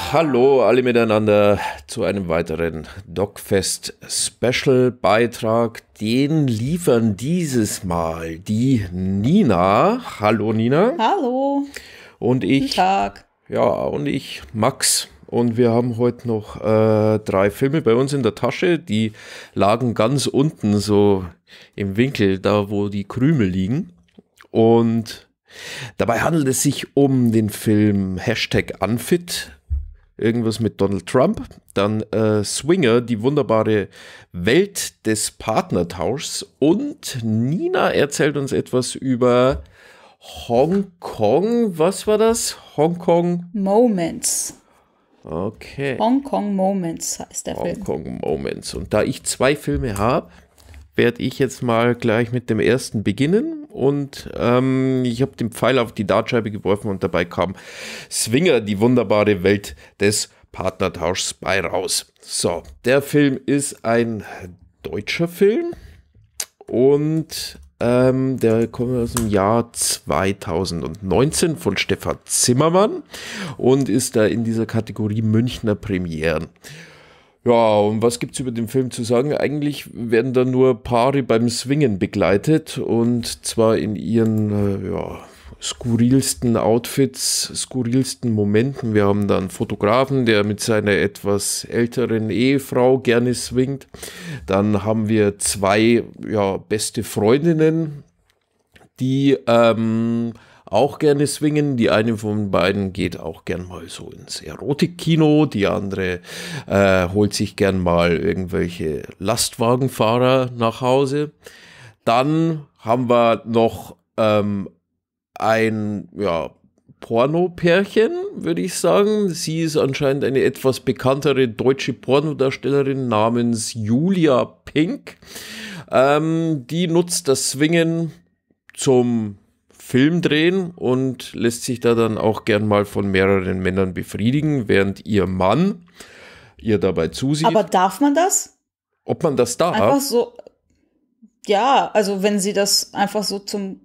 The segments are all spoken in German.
Ja, hallo alle miteinander zu einem weiteren Dogfest Special Beitrag. Den liefern dieses Mal die Nina. Hallo Nina. Hallo. Und ich. Guten Tag. Ja, und ich, Max. Und wir haben heute noch äh, drei Filme bei uns in der Tasche. Die lagen ganz unten, so im Winkel, da wo die Krümel liegen. Und dabei handelt es sich um den Film Hashtag Unfit. Irgendwas mit Donald Trump. Dann äh, Swinger, die wunderbare Welt des Partnertauschs. Und Nina erzählt uns etwas über Hongkong. Was war das? Hongkong Moments. Okay. Hongkong Moments heißt der Film. Hongkong Moments. Und da ich zwei Filme habe, werde ich jetzt mal gleich mit dem ersten beginnen. Und ähm, ich habe den Pfeil auf die Dartscheibe geworfen und dabei kam Swinger, die wunderbare Welt des Partnertauschs bei raus. So, der Film ist ein deutscher Film und ähm, der kommt aus dem Jahr 2019 von Stefan Zimmermann und ist da in dieser Kategorie Münchner Premieren. Ja, und was gibt es über den Film zu sagen? Eigentlich werden da nur Paare beim Swingen begleitet und zwar in ihren äh, ja, skurrilsten Outfits, skurrilsten Momenten. Wir haben da einen Fotografen, der mit seiner etwas älteren Ehefrau gerne swingt. Dann haben wir zwei ja, beste Freundinnen, die ähm, auch gerne swingen. Die eine von beiden geht auch gern mal so ins Erotikkino, die andere äh, holt sich gern mal irgendwelche Lastwagenfahrer nach Hause. Dann haben wir noch ähm, ein ja, Porno-Pärchen, würde ich sagen. Sie ist anscheinend eine etwas bekanntere deutsche Pornodarstellerin namens Julia Pink. Ähm, die nutzt das Swingen zum Film drehen und lässt sich da dann auch gern mal von mehreren Männern befriedigen, während ihr Mann ihr dabei zusieht. Aber darf man das? Ob man das darf? Einfach so. Ja, also wenn sie das einfach so zum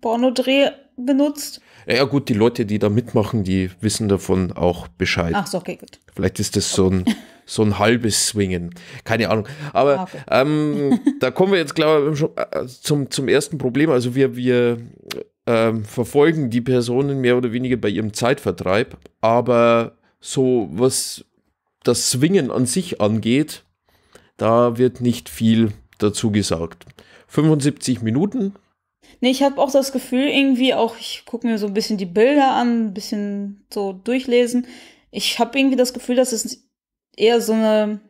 Pornodreh benutzt. Ja, gut, die Leute, die da mitmachen, die wissen davon auch Bescheid. Ach so, okay, gut. Vielleicht ist das so ein, so ein halbes Swingen. Keine Ahnung. Aber Ah, okay. ähm, da kommen wir jetzt, glaube ich, schon, äh, zum, zum ersten Problem. Also wir, wir ähm, verfolgen die Personen mehr oder weniger bei ihrem Zeitvertreib. Aber so, was das Swingen an sich angeht, da wird nicht viel dazu gesagt. 75 Minuten, Nee, ich habe auch das Gefühl, irgendwie auch, ich gucke mir so ein bisschen die Bilder an, ein bisschen so durchlesen. Ich habe irgendwie das Gefühl, dass es eher so eine,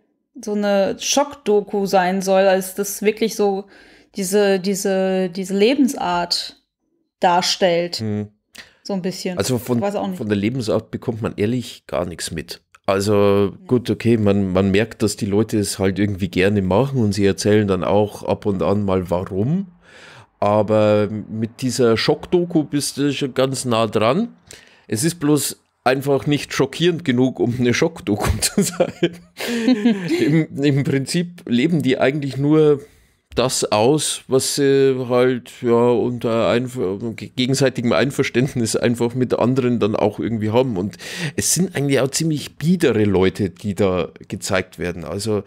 so eine Schockdoku sein soll, als das wirklich so diese, diese, diese Lebensart darstellt. hm. So ein bisschen. Also von, von der Lebensart bekommt man ehrlich gar nichts mit. Also gut, okay, man, man merkt, dass die Leute es halt irgendwie gerne machen und sie erzählen dann auch ab und an mal warum. Aber mit dieser Schockdoku bist du schon ganz nah dran. Es ist bloß einfach nicht schockierend genug, um eine Schockdoku zu sein. Im, Im Prinzip leben die eigentlich nur das aus, was sie halt ja unter Einf gegenseitigem Einverständnis einfach mit anderen dann auch irgendwie haben. Und es sind eigentlich auch ziemlich biedere Leute, die da gezeigt werden. Also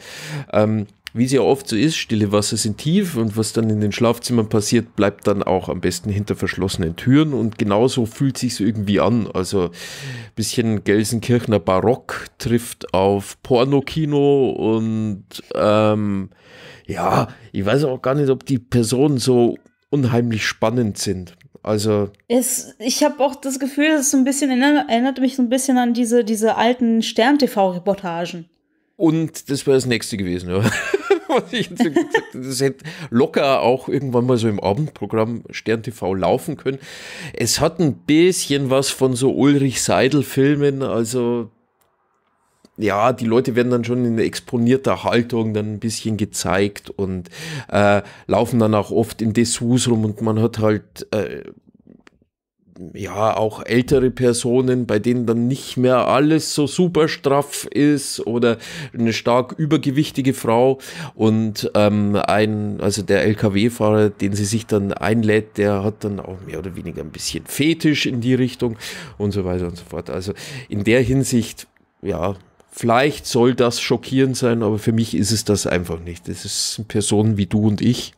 ähm, wie es ja oft so ist, stille Wasser sind tief und was dann in den Schlafzimmern passiert, bleibt dann auch am besten hinter verschlossenen Türen und genauso fühlt sich irgendwie an. Also bisschen Gelsenkirchener Barock trifft auf Pornokino und ähm, ja, ich weiß auch gar nicht, ob die Personen so unheimlich spannend sind. Also Es, ich habe auch das Gefühl, es so ein bisschen erinnert, erinnert mich so ein bisschen an diese, diese alten Stern-TV-Reportagen. Und das wäre das nächste gewesen, ja. Das hätte locker auch irgendwann mal so im Abendprogramm Stern TV laufen können. Es hat ein bisschen was von so Ulrich Seidel-Filmen, also ja, die Leute werden dann schon in exponierter Haltung dann ein bisschen gezeigt und äh, laufen dann auch oft in Dessous rum und man hat halt äh, ja auch ältere Personen, bei denen dann nicht mehr alles so super straff ist oder eine stark übergewichtige Frau und ähm, ein, also der LKW-Fahrer, den sie sich dann einlädt, der hat dann auch mehr oder weniger ein bisschen Fetisch in die Richtung und so weiter und so fort. Also in der Hinsicht, ja, vielleicht soll das schockierend sein, aber für mich ist es das einfach nicht. Das ist Personen wie du und ich.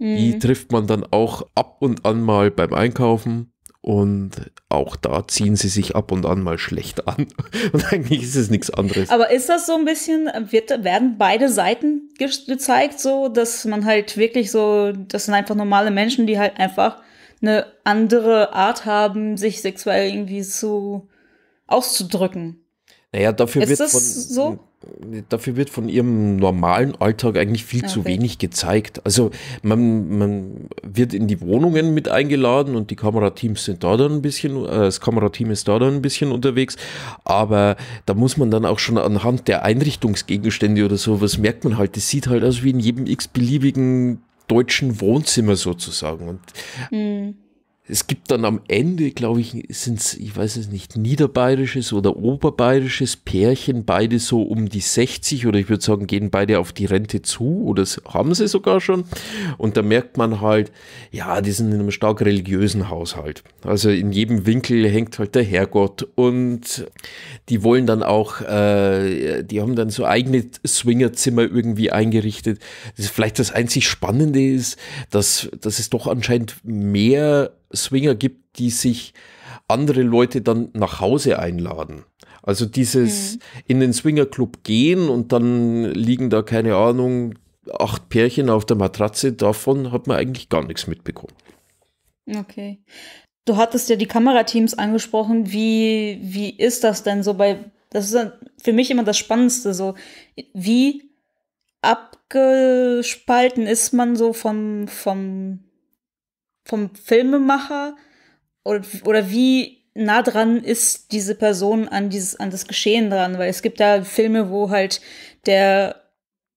Die mhm. trifft man dann auch ab und an mal beim Einkaufen und auch da ziehen sie sich ab und an mal schlecht an. Und eigentlich ist es nichts anderes. Aber ist das so ein bisschen, wird, werden beide Seiten gezeigt, so, dass man halt wirklich so, das sind einfach normale Menschen, die halt einfach eine andere Art haben, sich sexuell irgendwie zu auszudrücken? Naja, dafür ist wird von, so? Dafür wird von ihrem normalen Alltag eigentlich viel okay. zu wenig gezeigt. Also man, man wird in die Wohnungen mit eingeladen und die Kamerateams sind da dann ein bisschen, äh, das Kamerateam ist da dann ein bisschen unterwegs, aber da muss man dann auch schon anhand der Einrichtungsgegenstände oder so, was merkt man halt, das sieht halt aus wie in jedem x-beliebigen deutschen Wohnzimmer sozusagen. Und mhm es gibt dann am Ende, glaube ich, sind es, ich weiß es nicht, niederbayerisches oder oberbayerisches Pärchen, beide so um die 60 oder ich würde sagen, gehen beide auf die Rente zu oder haben sie sogar schon. Und da merkt man halt, ja, die sind in einem stark religiösen Haushalt. Also in jedem Winkel hängt halt der Herrgott und die wollen dann auch, äh, die haben dann so eigene Swingerzimmer irgendwie eingerichtet. Das ist vielleicht das einzig Spannende ist, dass, dass es doch anscheinend mehr Swinger gibt, die sich andere Leute dann nach Hause einladen. Also dieses mhm. in den Swingerclub gehen und dann liegen da, keine Ahnung, acht Pärchen auf der Matratze, davon hat man eigentlich gar nichts mitbekommen. Okay. Du hattest ja die Kamerateams angesprochen. Wie, wie ist das denn so bei, das ist für mich immer das Spannendste, so, wie abgespalten ist man so vom, vom vom Filmemacher oder, oder wie nah dran ist diese Person an dieses an das Geschehen dran, weil es gibt ja Filme, wo halt der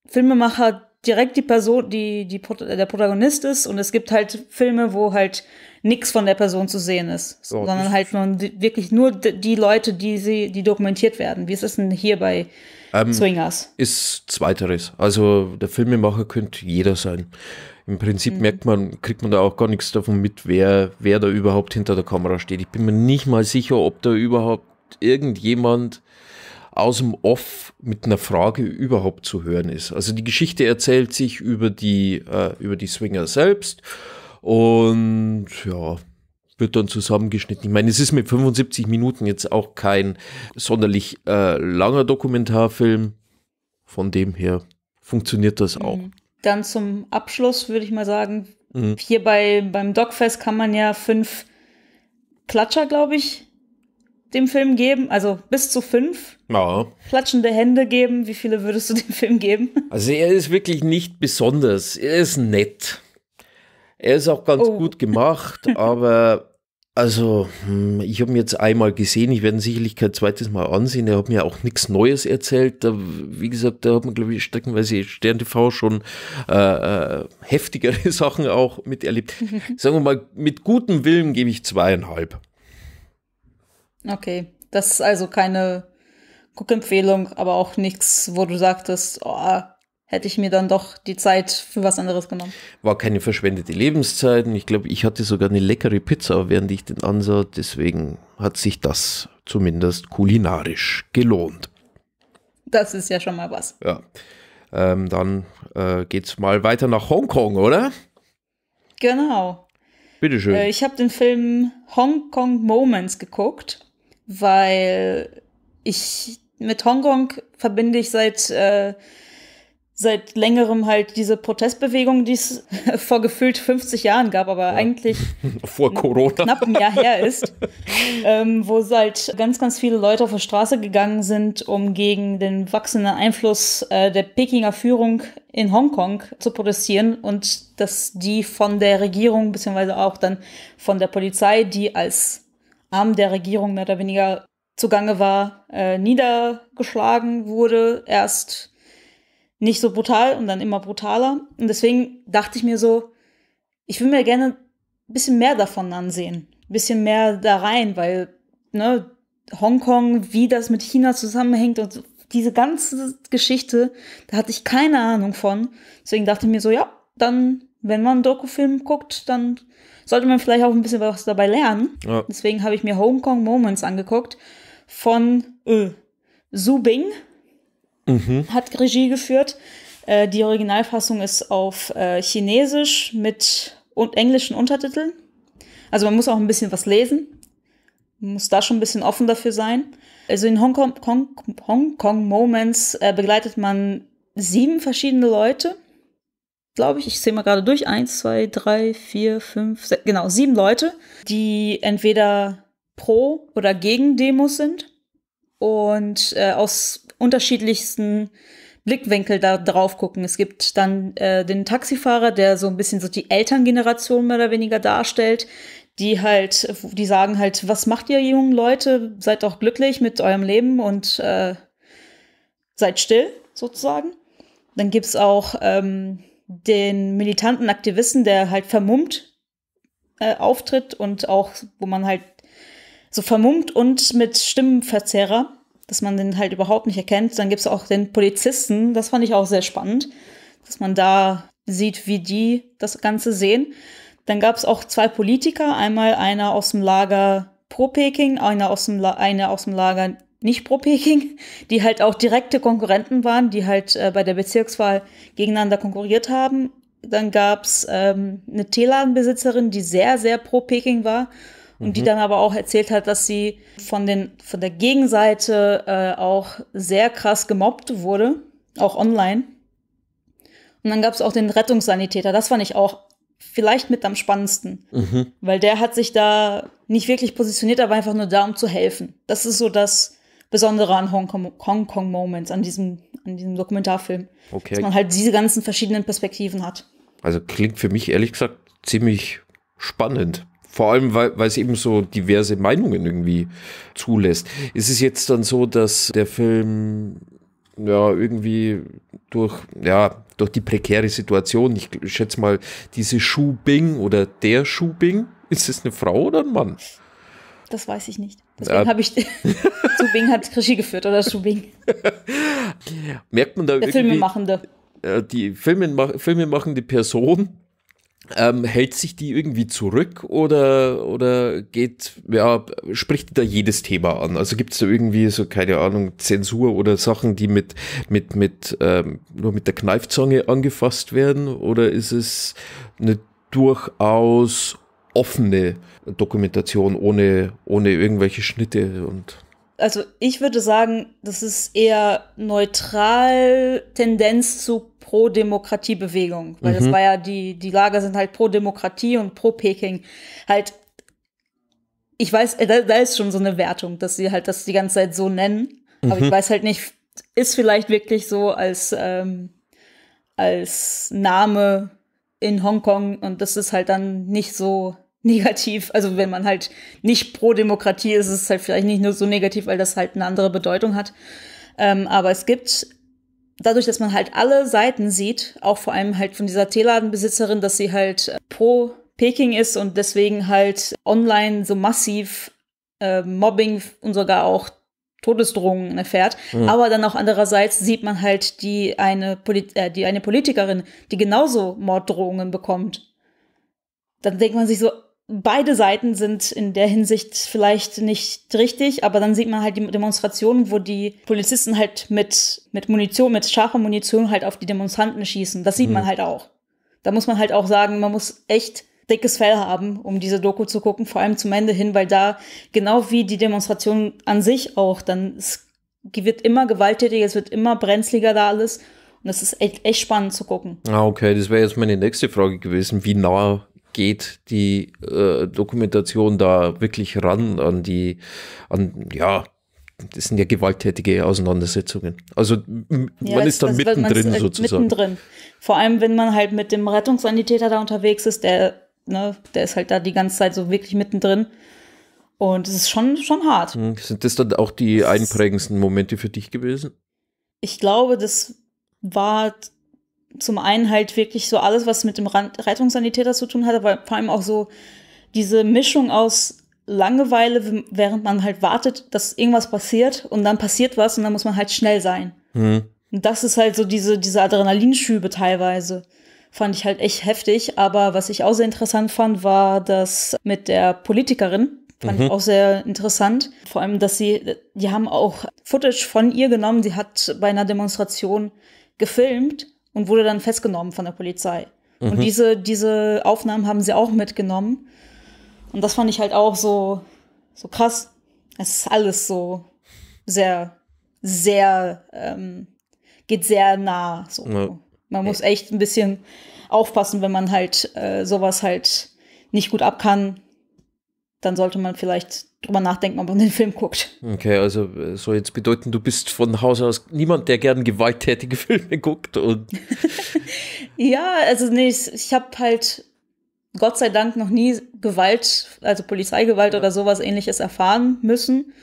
Filmemacher direkt die Person, die, die der Protagonist ist und es gibt halt Filme, wo halt nichts von der Person zu sehen ist, so, sondern halt nur, wirklich nur die Leute, die sie, die dokumentiert werden. Wie ist es denn hier bei ähm, Swingers? Ist zweiteres. Also der Filmemacher könnte jeder sein. Im Prinzip mhm. merkt man, kriegt man da auch gar nichts davon mit, wer, wer da überhaupt hinter der Kamera steht. Ich bin mir nicht mal sicher, ob da überhaupt irgendjemand aus dem Off mit einer Frage überhaupt zu hören ist. Also die Geschichte erzählt sich über die, äh, über die Swinger selbst und ja, wird dann zusammengeschnitten. Ich meine, es ist mit 75 Minuten jetzt auch kein sonderlich äh, langer Dokumentarfilm. Von dem her funktioniert das auch. Mhm. Dann zum Abschluss würde ich mal sagen, mhm. hier bei, beim Dogfest kann man ja fünf Klatscher, glaube ich, dem Film geben. Also bis zu fünf. Ja. Klatschende Hände geben. Wie viele würdest du dem Film geben? Also er ist wirklich nicht besonders. Er ist nett. Er ist auch ganz oh. gut gemacht, aber also, hm, ich habe ihn jetzt einmal gesehen, ich werde ihn sicherlich kein zweites Mal ansehen. Er hat mir auch nichts Neues erzählt. Da, wie gesagt, da hat man, glaube ich, streckenweise Stern TV schon äh, äh, heftigere Sachen auch miterlebt. Sagen wir mal, mit gutem Willen gebe ich zweieinhalb. Okay, das ist also keine Guckempfehlung, aber auch nichts, wo du sagtest, oh, hätte ich mir dann doch die Zeit für was anderes genommen. War keine verschwendete Lebenszeit. Ich glaube, ich hatte sogar eine leckere Pizza, während ich den ansah. Deswegen hat sich das zumindest kulinarisch gelohnt. Das ist ja schon mal was. Ja. Ähm, dann äh, geht's mal weiter nach Hongkong, oder? Genau. Bitteschön. Äh, ich habe den Film Hong Kong Moments geguckt, weil ich mit Hongkong verbinde ich seit äh, seit längerem halt diese Protestbewegung, die es vor gefühlt 50 Jahren gab, aber ja. eigentlich vor Corona knapp ein Jahr her ist, ähm, wo halt ganz, ganz viele Leute auf die Straße gegangen sind, um gegen den wachsenden Einfluss äh, der Pekinger Führung in Hongkong zu protestieren und dass die von der Regierung beziehungsweise auch dann von der Polizei, die als Arm der Regierung mehr oder weniger zugange war, äh, niedergeschlagen wurde. Erst nicht so brutal und dann immer brutaler. Und deswegen dachte ich mir so, ich will mir gerne ein bisschen mehr davon ansehen. bisschen mehr da rein, weil, ne, Hongkong, wie das mit China zusammenhängt und diese ganze Geschichte, da hatte ich keine Ahnung von. Deswegen dachte ich mir so, ja, dann, wenn man einen Dokufilm guckt, dann sollte man vielleicht auch ein bisschen was dabei lernen. Ja. Deswegen habe ich mir Hongkong Moments angeguckt von äh, Su Bing. Mhm. Hat Regie geführt. Äh, die Originalfassung ist auf äh, Chinesisch mit und englischen Untertiteln. Also man muss auch ein bisschen was lesen. Man muss da schon ein bisschen offen dafür sein. Also in Hongkong, Hong, Hongkong Moments äh, begleitet man sieben verschiedene Leute, glaube ich. Ich zähle mal gerade durch. Eins, zwei, drei, vier, fünf, sechs, genau, sieben Leute, die entweder pro oder gegen Demos sind und äh, aus unterschiedlichsten Blickwinkel da drauf gucken. Es gibt dann äh, den Taxifahrer, der so ein bisschen so die Elterngeneration mehr oder weniger darstellt, die halt, die sagen halt, was macht ihr jungen Leute? Seid doch glücklich mit eurem Leben und äh, seid still, sozusagen. Dann gibt's auch ähm, den militanten Aktivisten, der halt vermummt äh, auftritt und auch, wo man halt so vermummt und mit Stimmenverzerrer, dass man den halt überhaupt nicht erkennt. Dann gibt's auch den Polizisten, das fand ich auch sehr spannend, dass man da sieht, wie die das Ganze sehen. Dann gab es auch zwei Politiker, einmal einer aus dem Lager pro Peking, einer aus dem, La eine aus dem Lager nicht pro Peking, die halt auch direkte Konkurrenten waren, die halt äh, bei der Bezirkswahl gegeneinander konkurriert haben. Dann gab's ähm, eine Teeladenbesitzerin, die sehr, sehr pro Peking war und mhm. die dann aber auch erzählt hat, dass sie von, den, von der Gegenseite äh, auch sehr krass gemobbt wurde, auch online. Und dann gab's auch den Rettungssanitäter, das fand ich auch vielleicht mit am spannendsten, mhm. weil der hat sich da nicht wirklich positioniert, aber einfach nur da, um zu helfen. Das ist so das Besondere an Hongkong, Hongkong Moments, an diesem, an diesem Dokumentarfilm. Okay. Dass man halt diese ganzen verschiedenen Perspektiven hat. Also klingt für mich ehrlich gesagt ziemlich spannend. Vor allem, weil, weil es eben so diverse Meinungen irgendwie zulässt. Ist es jetzt dann so, dass der Film ja irgendwie durch, ja, durch die prekäre Situation, ich schätze mal, diese Shu Bing oder der Shu Bing, ist es eine Frau oder ein Mann? Das weiß ich nicht. Deswegen ja. habe ich. Su Bing hat Regie geführt oder Shu Bing. Merkt man da Der irgendwie. Filmemachende. Die Filmemach filmemachende Person ähm, hält sich die irgendwie zurück oder, oder geht, ja, spricht da jedes Thema an? Also gibt es da irgendwie so, keine Ahnung, Zensur oder Sachen, die mit, mit, mit, ähm, nur mit der Kneifzange angefasst werden? Oder ist es eine durchaus offene Dokumentation ohne, ohne irgendwelche Schnitte und also ich würde sagen, das ist eher neutral Tendenz zu Pro-Demokratie-Bewegung, weil mhm. das war ja die, die Lager sind halt Pro-Demokratie und Pro-Peking. Halt, ich weiß, äh, da, da, ist schon so eine Wertung, dass sie halt das die ganze Zeit so nennen, mhm. aber ich mhm. weiß halt nicht, ist vielleicht wirklich so als, ähm, als Name in Hongkong und das ist halt dann nicht so negativ. Also wenn man halt nicht pro Demokratie ist, ist es halt vielleicht nicht nur so negativ, weil das halt eine andere Bedeutung hat. Ähm, aber es gibt dadurch, dass man halt alle Seiten sieht, auch vor allem halt von dieser Teeladenbesitzerin, dass sie halt pro Peking ist und deswegen halt online so massiv äh, Mobbing und sogar auch Todesdrohungen erfährt. Mhm. Aber dann auch andererseits sieht man halt die eine, Polit äh, die eine Politikerin, die genauso Morddrohungen bekommt. Dann denkt man sich so, beide Seiten sind in der Hinsicht vielleicht nicht richtig, aber dann sieht man halt die Demonstrationen, wo die Polizisten halt mit, mit Munition, mit scharfer Munition halt auf die Demonstranten schießen. Das sieht mhm. man halt auch. Da muss man halt auch sagen, man muss echt dickes Fell haben, um diese Doku zu gucken, vor allem zum Ende hin, weil da genau wie die Demonstration an sich auch, dann es wird immer gewalttätiger, es wird immer brenzliger da alles. Und das ist echt, echt spannend zu gucken. Ah, okay, das wäre jetzt meine nächste Frage gewesen. Wie nah geht die äh, Dokumentation da wirklich ran an die, an, ja, das sind ja gewalttätige Auseinandersetzungen. Also man ja, ist dann mittendrin sozusagen. Mittendrin. Vor allem, wenn man halt mit dem Rettungssanitäter da unterwegs ist, der, ne, der ist halt da die ganze Zeit so wirklich mittendrin. Und es ist schon, schon hart. Hm, sind das dann auch die einprägendsten Momente für dich gewesen? Ich glaube, das war zum einen halt wirklich so alles, was mit dem Rettungssanitäter zu tun hat, aber vor allem auch so diese Mischung aus Langeweile, während man halt wartet, dass irgendwas passiert und dann passiert was und dann muss man halt schnell sein. Hm. Und das ist halt so diese, diese Adrenalinschübe teilweise. Fand ich halt echt heftig. Aber was ich auch sehr interessant fand, war das mit der Politikerin. Fand Mhm. ich auch sehr interessant. Vor allem, dass sie, die haben auch Footage von ihr genommen. Sie hat bei einer Demonstration gefilmt und wurde dann festgenommen von der Polizei. Und diese, diese Aufnahmen haben sie auch mitgenommen. Und das fand ich halt auch so, so krass. Es ist alles so sehr, sehr, ähm, geht sehr nah. So. Ja. Man muss echt ein bisschen aufpassen, wenn man halt äh, sowas halt nicht gut ab kann. Dann sollte man vielleicht drüber nachdenken, ob man den Film guckt. Okay, also äh, soll jetzt bedeuten, du bist von Haus aus niemand, der gern gewalttätige Filme guckt und Ja, also nee, ich, ich habe halt Gott sei Dank noch nie Gewalt, also Polizeigewalt oder sowas ähnliches erfahren müssen.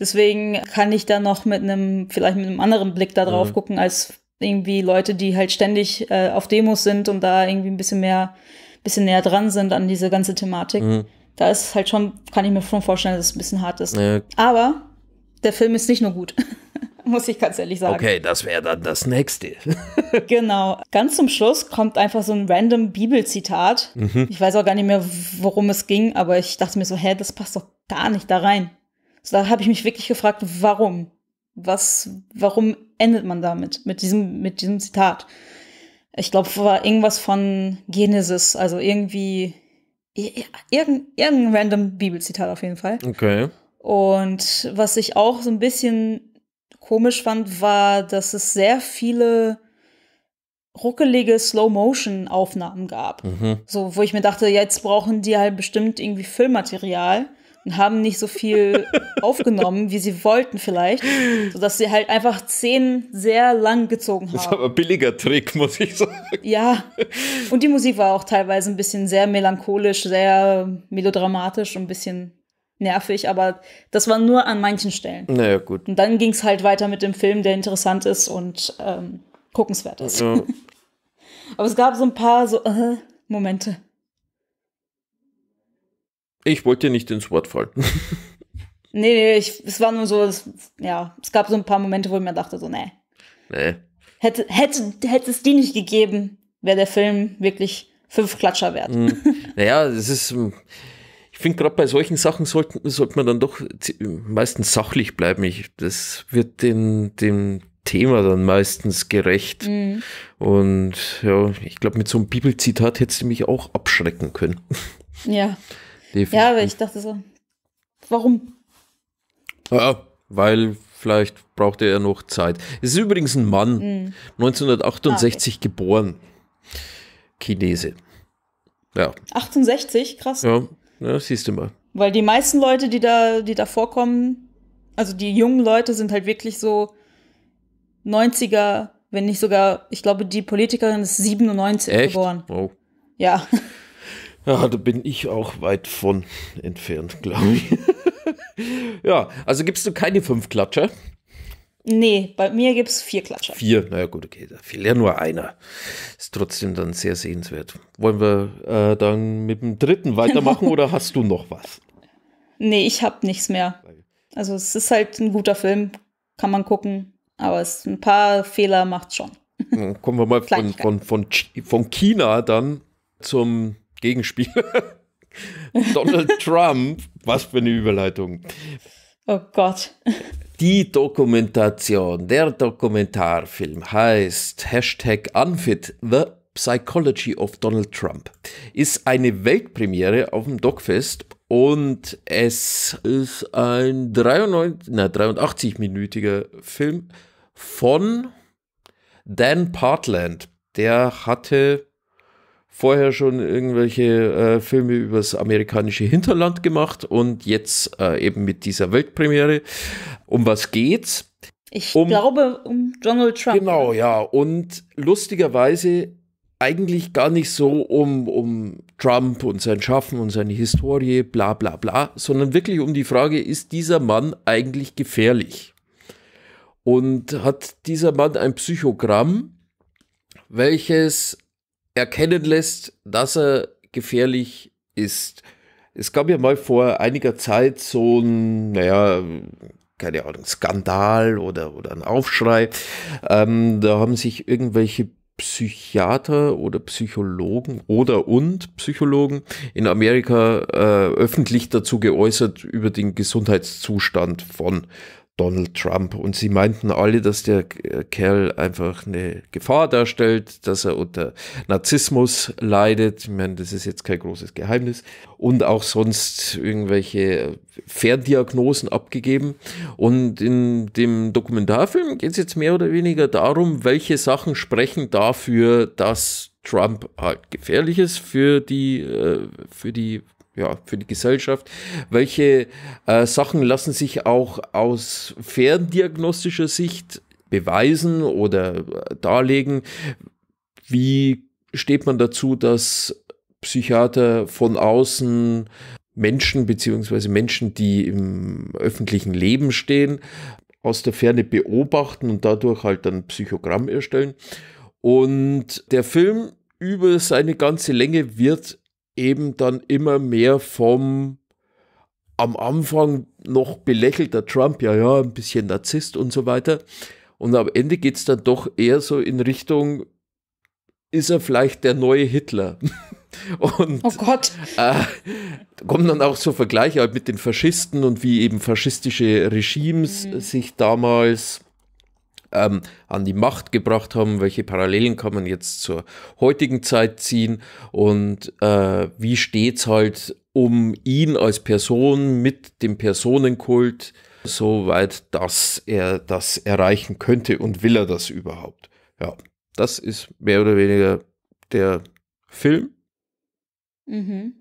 Deswegen kann ich da noch mit einem, vielleicht mit einem anderen Blick da drauf Mhm. gucken, als irgendwie Leute, die halt ständig äh, auf Demos sind und da irgendwie ein bisschen mehr, bisschen näher dran sind an diese ganze Thematik. Mhm. Da ist halt schon, kann ich mir schon vorstellen, dass es ein bisschen hart ist. äh, Aber der Film ist nicht nur gut. Muss ich ganz ehrlich sagen. okay, das wäre dann das nächste. Genau. Ganz zum Schluss kommt einfach so ein random Bibelzitat. Ich weiß auch gar nicht mehr, worum es ging, aber ich dachte mir so, hä, das passt doch gar nicht da rein. So, da habe ich mich wirklich gefragt, warum? Was, warum endet man damit, mit diesem, mit diesem Zitat? Ich glaube, war irgendwas von Genesis, also irgendwie, ir- irgendein, irgendein random Bibelzitat auf jeden Fall. Okay. Und was ich auch so ein bisschen komisch fand, war, dass es sehr viele ruckelige Slow-Motion-Aufnahmen gab. Mhm. So, wo ich mir dachte, jetzt brauchen die halt bestimmt irgendwie Filmmaterial und haben nicht so viel aufgenommen, wie sie wollten vielleicht, sodass sie halt einfach Szenen sehr lang gezogen Das ist haben. aber ein billiger Trick, muss ich sagen. Ja, und die Musik war auch teilweise ein bisschen sehr melancholisch, sehr melodramatisch und ein bisschen nervig, aber das war nur an manchen Stellen. Naja, gut. Und dann ging es halt weiter mit dem Film, der interessant ist und ähm, guckenswert ist. Ja. Aber es gab so ein paar so äh, Momente. Ich wollte dir nicht ins Wort fallen. Nee, nee, ich, es war nur so, es, ja, es gab so ein paar Momente, wo ich mir dachte, so, nee. nee. Hätte, hätte, hätte es die nicht gegeben, wäre der Film wirklich fünf Klatscher wert. Naja, das ist. ähm, Ich finde, gerade bei solchen Sachen sollte, sollte man dann doch meistens sachlich bleiben. Ich, das wird den, dem Thema dann meistens gerecht. Mhm. Und ja, ich glaube, mit so einem Bibelzitat hättest du mich auch abschrecken können. Ja. Definitiv. Ja, aber ich dachte so, warum? Ja, weil vielleicht brauchte er noch Zeit. Es ist übrigens ein Mann, Mhm. 1968 geboren. Chinese. Ja, 68, krass. ja, ja siehst du mal. Weil die meisten Leute, die da, die da vorkommen, also die jungen Leute sind halt wirklich so 90er, wenn nicht sogar, ich glaube, die Politikerin ist 97 Echt? geboren. Oh. Ja. Ja, da bin ich auch weit von entfernt, glaube ich. ja, also gibst du keine fünf Klatscher? Nee, bei mir gibt's vier Klatscher. Vier, naja gut, okay, da fehlt ja nur einer. Ist trotzdem dann sehr sehenswert. Wollen wir äh, dann mit dem dritten weitermachen oder hast du noch was? Nee, ich hab nichts mehr. Also es ist halt ein guter Film, kann man gucken, aber es ein paar Fehler macht's schon. Dann kommen wir mal von, von, von, von China dann zum Gegenspieler. Donald Trump, was für eine Überleitung. Oh Gott. Die Dokumentation, der Dokumentarfilm heißt Hashtag Unfit, The Psychology of Donald Trump. Ist eine Weltpremiere auf dem Docfest und es ist ein 93, na, 83-minütiger Film von Dan Partland. Der hatte vorher schon irgendwelche äh, Filme übers amerikanische Hinterland gemacht und jetzt äh, eben mit dieser Weltpremiere. Um was geht's? Ich Um- glaube um Donald Trump. Genau, ja. Und lustigerweise eigentlich gar nicht so um, um Trump und sein Schaffen und seine Historie, bla bla bla, sondern wirklich um die Frage, ist dieser Mann eigentlich gefährlich? Und hat dieser Mann ein Psychogramm, welches erkennen lässt, dass er gefährlich ist. es gab ja mal vor einiger Zeit so ein, naja, keine Ahnung, Skandal oder, oder ein Aufschrei. Ähm, da haben sich irgendwelche Psychiater oder Psychologen oder und Psychologen in Amerika äh, öffentlich dazu geäußert über den Gesundheitszustand von Donald Trump. Und sie meinten alle, dass der Kerl einfach eine Gefahr darstellt, dass er unter Narzissmus leidet. Ich meine, das ist jetzt kein großes Geheimnis. Und auch sonst irgendwelche Ferndiagnosen abgegeben. Und in dem Dokumentarfilm geht es jetzt mehr oder weniger darum, welche Sachen sprechen dafür, dass Trump halt gefährlich ist für die, äh, für die ja, für die Gesellschaft. Welche äh, Sachen lassen sich auch aus ferndiagnostischer Sicht beweisen oder äh, darlegen? Wie steht man dazu, dass Psychiater von außen Menschen beziehungsweise Menschen, die im öffentlichen Leben stehen, aus der Ferne beobachten und dadurch halt dann Psychogramm erstellen. Und der Film über seine ganze Länge wird eben dann immer mehr vom am Anfang noch belächelter Trump, ja, ja, ein bisschen Narzisst und so weiter. Und am Ende geht es dann doch eher so in Richtung, ist er vielleicht der neue Hitler? und oh Gott. Äh, kommen dann auch so Vergleiche halt mit den Faschisten und wie eben faschistische Regimes mhm. sich damals ähm, an die Macht gebracht haben, welche Parallelen kann man jetzt zur heutigen Zeit ziehen und äh, wie steht es halt um ihn als Person mit dem Personenkult so weit, dass er das erreichen könnte und will er das überhaupt. Ja, das ist mehr oder weniger der Film. Mhm.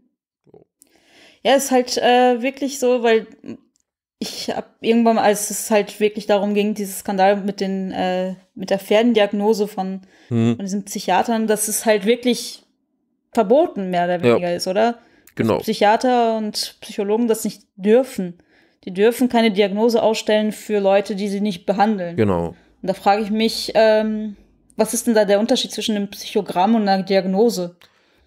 Ja, ist halt äh, wirklich so, weil ich habe irgendwann, als es halt wirklich darum ging, dieses Skandal mit den äh, mit der Ferndiagnose von, hm. von diesen Psychiatern, dass es halt wirklich verboten mehr oder weniger ja. ist, oder? Genau. Dass Psychiater und Psychologen das nicht dürfen. Die dürfen keine Diagnose ausstellen für Leute, die sie nicht behandeln. Genau. Und da frage ich mich, ähm, was ist denn da der Unterschied zwischen einem Psychogramm und einer Diagnose?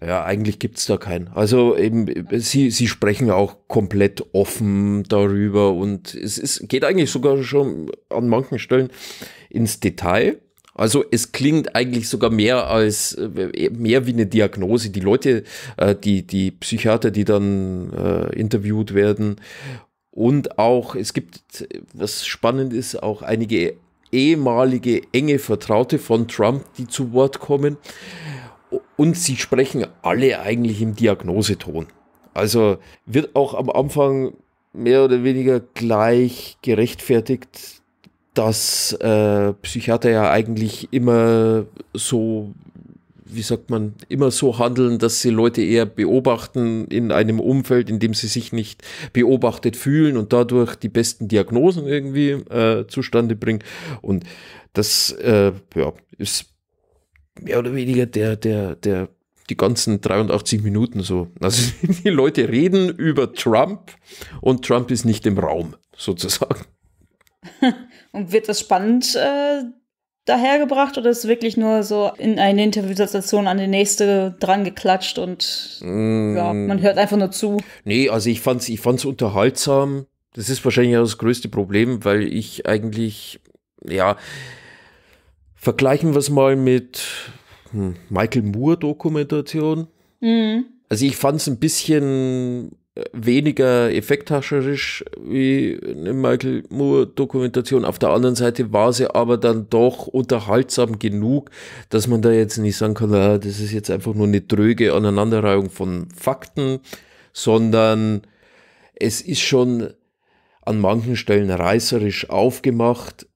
Ja, eigentlich gibt's da keinen. Also eben, sie, sie sprechen auch komplett offen darüber und es ist, geht eigentlich sogar schon an manchen Stellen ins Detail. Also es klingt eigentlich sogar mehr als mehr wie eine Diagnose. Die Leute, äh, die, die Psychiater, die dann äh, interviewt werden und auch, es gibt, was spannend ist, auch einige ehemalige enge Vertraute von Trump, die zu Wort kommen. Und sie sprechen alle eigentlich im Diagnoseton. Also wird auch am Anfang mehr oder weniger gleich gerechtfertigt, dass äh, Psychiater ja eigentlich immer so, wie sagt man, immer so handeln, dass sie Leute eher beobachten in einem Umfeld, in dem sie sich nicht beobachtet fühlen und dadurch die besten Diagnosen irgendwie äh, zustande bringen. Und das äh, ja, ist mehr oder weniger der, der, der, die ganzen 83 Minuten so. Also die Leute reden über Trump und Trump ist nicht im Raum, sozusagen. Und wird das spannend äh, dahergebracht oder ist wirklich nur so in eine Interviewsituation an die nächste dran geklatscht und mm. ja, man hört einfach nur zu? Nee, also ich fand's, ich fand's unterhaltsam. Das ist wahrscheinlich auch das größte Problem, weil ich eigentlich, ja, Vergleichen wir es mal mit hm, Michael Moore Dokumentation. Mhm. Also ich fand es ein bisschen äh, weniger effekthascherisch wie eine Michael Moore Dokumentation. Auf der anderen Seite war sie aber dann doch unterhaltsam genug, dass man da jetzt nicht sagen kann, ah, das ist jetzt einfach nur eine dröge Aneinanderreihung von Fakten, sondern es ist schon an manchen Stellen reißerisch aufgemacht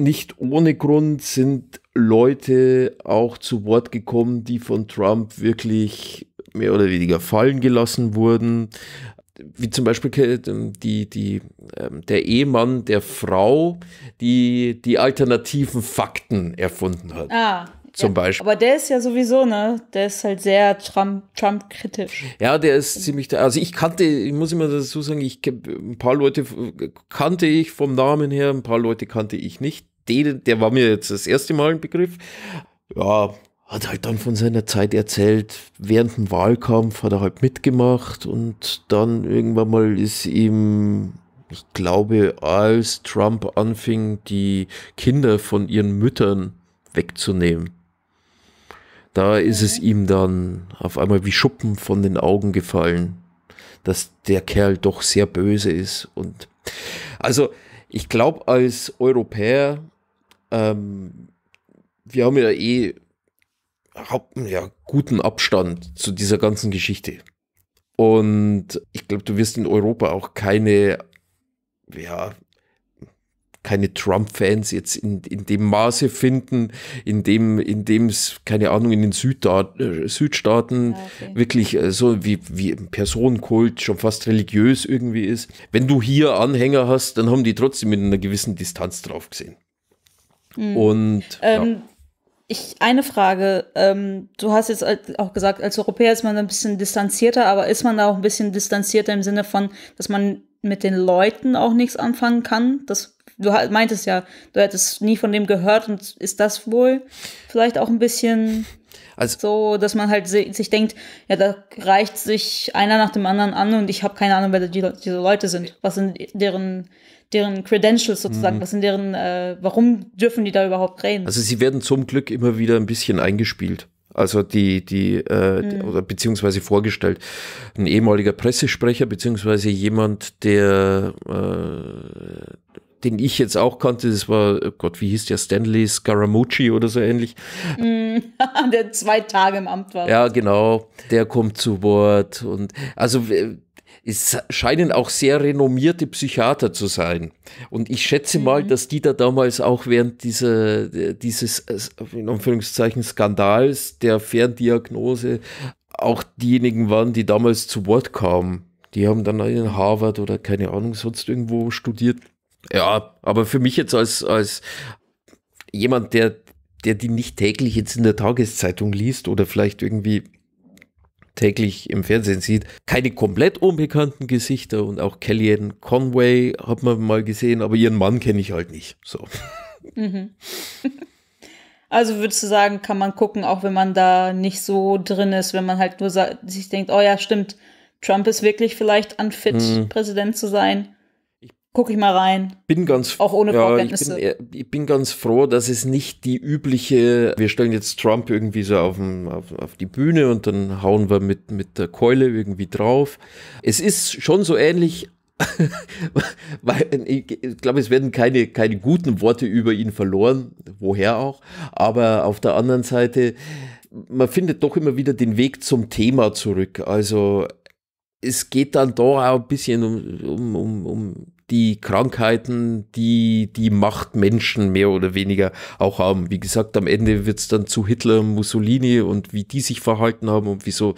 nicht ohne Grund sind Leute auch zu Wort gekommen, die von Trump wirklich mehr oder weniger fallen gelassen wurden. Wie zum Beispiel die, die, ähm, der Ehemann der Frau, die die alternativen Fakten erfunden hat. Ah, zum ja, Beispiel. Aber der ist ja sowieso, ne? Der ist halt sehr Trump-kritisch. Trump ja, der ist ziemlich, also ich kannte, ich muss immer dazu sagen, ich ein paar Leute kannte ich vom Namen her, ein paar Leute kannte ich nicht den, der war mir jetzt das erste Mal ein Begriff. Ja, hat halt dann von seiner Zeit erzählt, während dem Wahlkampf hat er halt mitgemacht und dann irgendwann mal ist ihm, ich glaube, als Trump anfing, die Kinder von ihren Müttern wegzunehmen. Da ist es ihm dann auf einmal wie Schuppen von den Augen gefallen, dass der Kerl doch sehr böse ist. Und also ich glaube, als Europäer, ähm, wir haben ja eh ja, guten Abstand zu dieser ganzen Geschichte. Und ich glaube, du wirst in Europa auch keine, ja, keine Trump-Fans jetzt in, in dem Maße finden, in dem in dem es, keine Ahnung, in den Südda äh, Südstaaten okay. wirklich äh, so wie, wie ein Personenkult schon fast religiös irgendwie ist. Wenn du hier Anhänger hast, dann haben die trotzdem mit einer gewissen Distanz drauf gesehen. Mhm. Und ähm, ja. Ich, eine Frage. Ähm, du hast jetzt auch gesagt, als Europäer ist man ein bisschen distanzierter, aber ist man da auch ein bisschen distanzierter im Sinne von, dass man mit den Leuten auch nichts anfangen kann? Das, du meintest ja, du hättest nie von dem gehört und ist das wohl vielleicht auch ein bisschen also, so, dass man halt sich denkt, ja, da reicht sich einer nach dem anderen an und ich habe keine Ahnung, wer die, diese Leute sind. Was sind deren deren Credentials sozusagen, mhm. was sind deren, äh, warum dürfen die da überhaupt reden? Also sie werden zum Glück immer wieder ein bisschen eingespielt. Also die, die, äh, mhm. oder beziehungsweise vorgestellt. Ein ehemaliger Pressesprecher, beziehungsweise jemand, der, äh, den ich jetzt auch kannte, das war, oh Gott, wie hieß der, Stanley Scaramucci oder so ähnlich. Mhm. der zwei Tage im Amt war. Ja, genau. Der kommt zu Wort und also es scheinen auch sehr renommierte Psychiater zu sein. Und ich schätze mhm. mal, dass die da damals auch während dieser, dieses, in Anführungszeichen, Skandals der Ferndiagnose auch diejenigen waren, die damals zu Wort kamen. Die haben dann in Harvard oder keine Ahnung, sonst irgendwo studiert. Ja, aber für mich jetzt als, als jemand, der, der die nicht täglich jetzt in der Tageszeitung liest oder vielleicht irgendwie täglich im Fernsehen sieht, keine komplett unbekannten Gesichter und auch Kellyanne Conway hat man mal gesehen, aber ihren Mann kenne ich halt nicht. So. Mhm. Also würdest du sagen, kann man gucken, auch wenn man da nicht so drin ist, wenn man halt nur sich denkt, oh ja, stimmt, Trump ist wirklich vielleicht unfit, mhm. Präsident zu sein. Guck ich mal rein. Bin ganz, auch ohne ja, ich bin, ich bin, ganz froh, dass es nicht die übliche, wir stellen jetzt Trump irgendwie so auf, den, auf, auf, die Bühne und dann hauen wir mit, mit der Keule irgendwie drauf. Es ist schon so ähnlich, weil ich glaube, es werden keine, keine guten Worte über ihn verloren, woher auch. Aber auf der anderen Seite, man findet doch immer wieder den Weg zum Thema zurück. Also es geht dann doch auch ein bisschen um, um, um, um die Krankheiten, die die Machtmenschen mehr oder weniger auch haben. Wie gesagt, am Ende wird es dann zu Hitler, Mussolini und wie die sich verhalten haben und wieso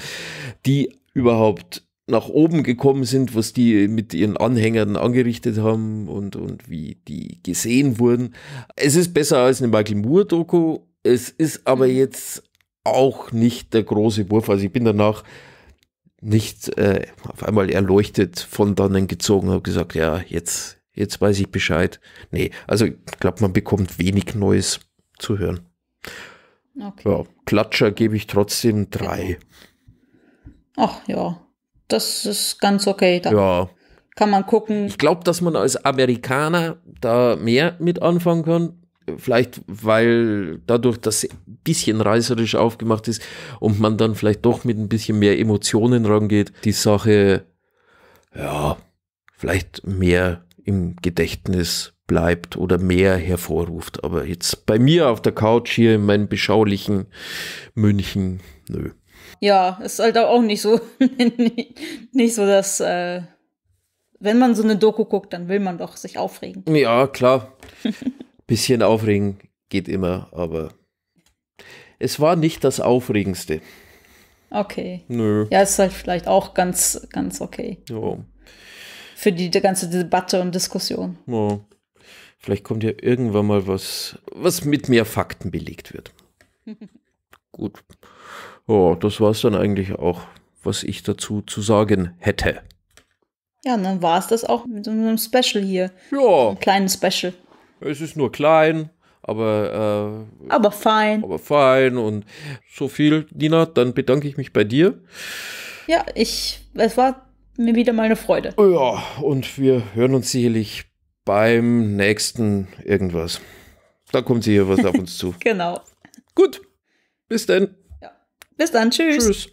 die überhaupt nach oben gekommen sind, was die mit ihren Anhängern angerichtet haben und, und wie die gesehen wurden. Es ist besser als eine Michael Moore-Doku. Es ist aber mhm. jetzt auch nicht der große Wurf. Also ich bin danach nicht äh, auf einmal erleuchtet von dannen gezogen und gesagt, ja, jetzt, jetzt weiß ich Bescheid. Nee, also ich glaube, man bekommt wenig Neues zu hören. Okay. Ja, Klatscher gebe ich trotzdem drei. Ach ja, das ist ganz okay. Da ja. Kann man gucken. Ich glaube, dass man als Amerikaner da mehr mit anfangen kann vielleicht weil dadurch, dass ein bisschen reißerisch aufgemacht ist und man dann vielleicht doch mit ein bisschen mehr Emotionen rangeht, die Sache, ja, vielleicht mehr im Gedächtnis bleibt oder mehr hervorruft. Aber jetzt bei mir auf der Couch hier in meinem beschaulichen München, nö. Ja, ist halt auch nicht so, nicht so, dass, äh, wenn man so eine Doku guckt, dann will man doch sich aufregen. Ja, klar. Bisschen aufregen geht immer, aber es war nicht das Aufregendste. Okay. Nö. Ja, ist halt vielleicht auch ganz, ganz okay. Ja. Für die, die ganze Debatte und Diskussion. Ja. Vielleicht kommt ja irgendwann mal was, was mit mehr Fakten belegt wird. Gut. Ja, das war es dann eigentlich auch, was ich dazu zu sagen hätte. Ja, und dann war es das auch mit so einem Special hier. Ja. Ein kleines Special. Es ist nur klein, aber äh, aber fein. Aber fein und so viel, Dina, dann bedanke ich mich bei dir. Ja, ich, es war mir wieder mal eine Freude. Ja, und wir hören uns sicherlich beim nächsten irgendwas. Da kommt sicher was auf uns zu. genau. Gut, bis dann. Ja. Bis dann, tschüss. Tschüss.